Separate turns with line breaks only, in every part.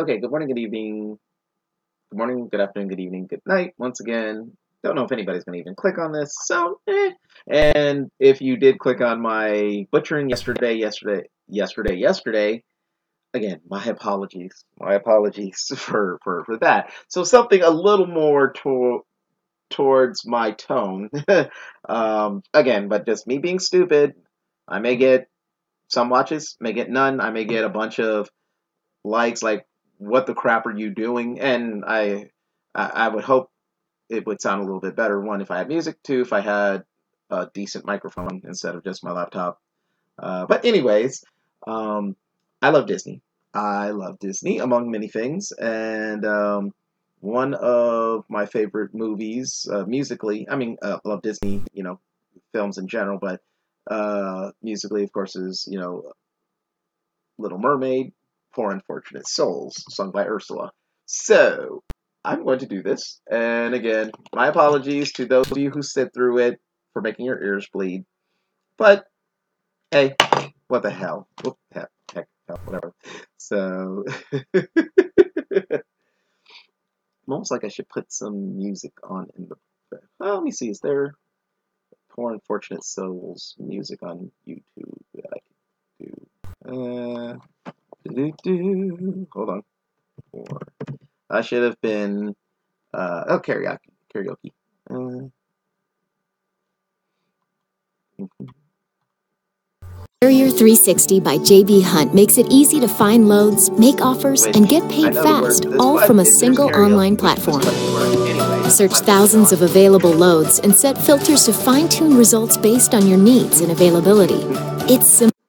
Okay, good morning, good evening, good morning, good afternoon, good evening, good night. Once again, don't know if anybody's going to even click on this, so eh. And if you did click on my butchering yesterday, yesterday, yesterday, yesterday, again, my apologies. My apologies for, for, for that. So something a little more to, towards my tone. um, again, but just me being stupid. I may get some watches, may get none. I may get a bunch of likes like what the crap are you doing? And I, I would hope it would sound a little bit better. One, if I had music. Two, if I had a decent microphone instead of just my laptop. Uh, but anyways, um, I love Disney. I love Disney among many things, and um, one of my favorite movies uh, musically. I mean, uh, I love Disney, you know, films in general, but uh, musically, of course, is you know, Little Mermaid, Poor Unfortunate Souls, sung by Ursula. So, I'm going to do this. And again, my apologies to those of you who sit through it for making your ears bleed. But, hey, what the hell? Whoop, heck, heck, whatever. So, almost like I should put some music on in the. Oh, let me see. Is there Poor Unfortunate Souls music on YouTube that I could do? Uh. Hold on. Four. I should have been. Uh, oh, karaoke. Karaoke. Uh,
Carrier 360 by JB Hunt makes it easy to find loads, make offers,
Wait,
and get paid
I know the word
fast, all from a single online platform.
button for it. Anyway,
Search thousands of available loads and set filters to fine tune results based on your needs and availability. It's simple.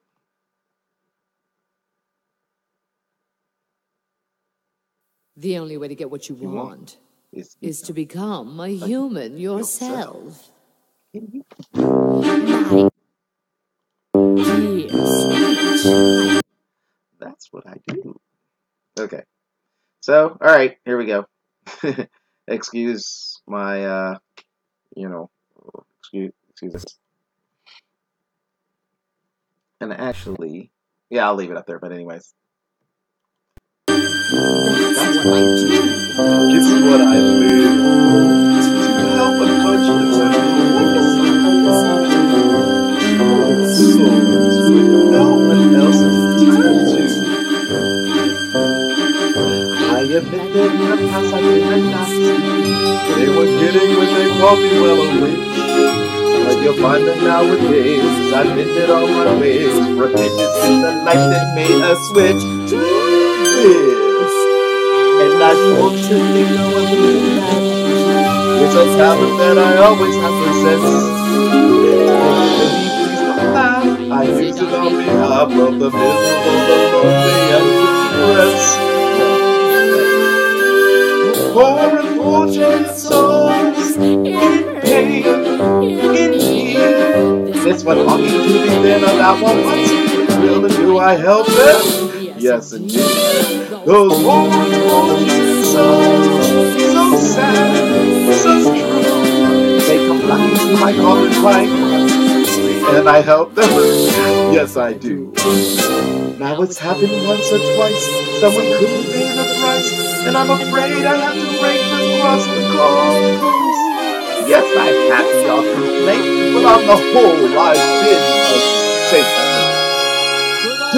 The only way to get what you
You want
want
is,
is to become a human yourself. Yes.
That's what I do. Okay. So, all right, here we go. excuse my, uh, you know, excuse, excuse this. And actually, yeah, I'll leave it up there. But anyways,
I do.
this is what I live to help a conscious souls with no one else's to. I that I not see they were kidding when they called me well a witch. But you'll find that nowadays ended all my ways, repented in the life that made a switch to this. And I fortunately know I'm doing that. It's a talent that I always have possessed. I use it on behalf of the miserable, the lonely, and the depressed. Poor unfortunate souls in pain, in need. This one talking to me then what wants to feel and do I help them? Yes, indeed. Those poor unfortunate souls, so sad, so true. They come knocking to my coffin crying, and I help them. Yes, I do. Now it's happened once or twice. Someone couldn't pay the price, and I'm afraid I have to rake across the coast. Yes, I've had the odd complaint, but on the whole, I've been.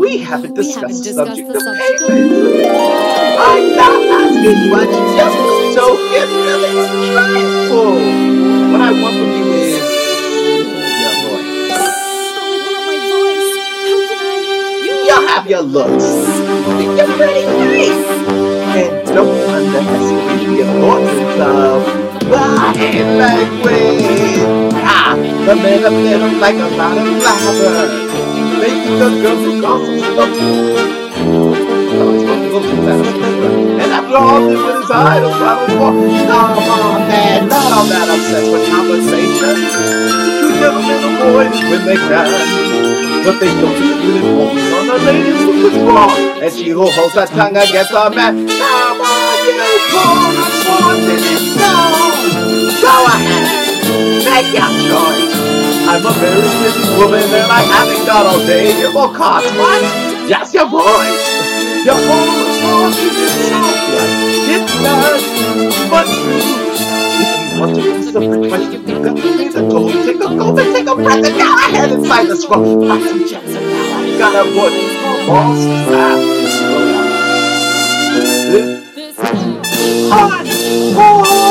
We haven't
We
discussed
haven't
the
discussed
subject
the
of
subject of
payment. I'm not asking much, just don't get really stressful. What I want from you is, yeah, boy, you'll have your looks, your pretty face, and don't underestimate the importance of body language. Ah, the men up there like a lot of flowers. The girls it's supposed to fast. And I'm jaws in with his to rattle for. Come on, man, not all that obsessed with conversation. Two gentlemen avoid when they can. But they don't do it only on the ladies who is wrong. And she who holds her tongue against a man. Come on, you call us wanted it. No! Go ahead. Make your choice. I'm a very busy woman and I haven't got all day. It will cost what? Just your voice. Your whole song is sound like it does. But. If you want to answer the question, you got to the goal. Take a gulp and take a breath and go ahead inside the scroll. Some chips and now I got a wood. Balls fast. Hot horse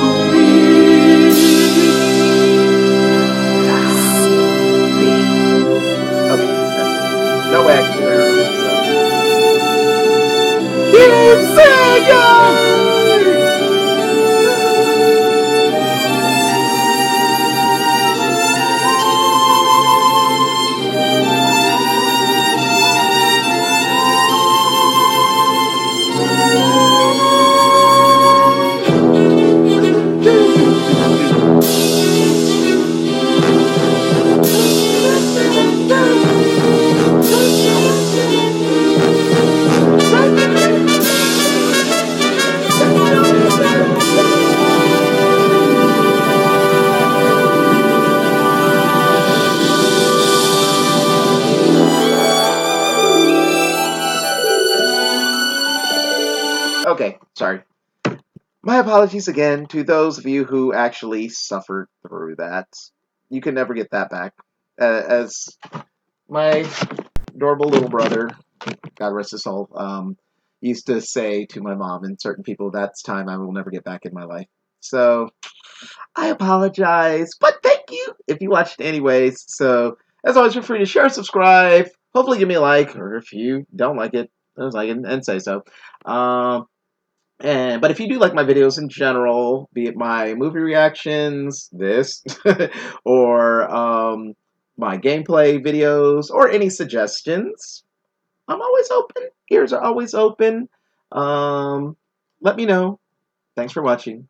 sorry. My apologies again to those of you who actually suffered through that. You can never get that back. Uh, as my adorable little brother, God rest his soul, um, used to say to my mom and certain people, that's time I will never get back in my life. So, I apologize, but thank you if you watched anyways. So, as always, feel free to share, subscribe, hopefully give me a like, or if you don't like it, don't like it, and say so. Um, and but if you do like my videos in general, be it my movie reactions, this, or um, my gameplay videos, or any suggestions, I'm always open. Ears are always open. Um, let me know. Thanks for watching.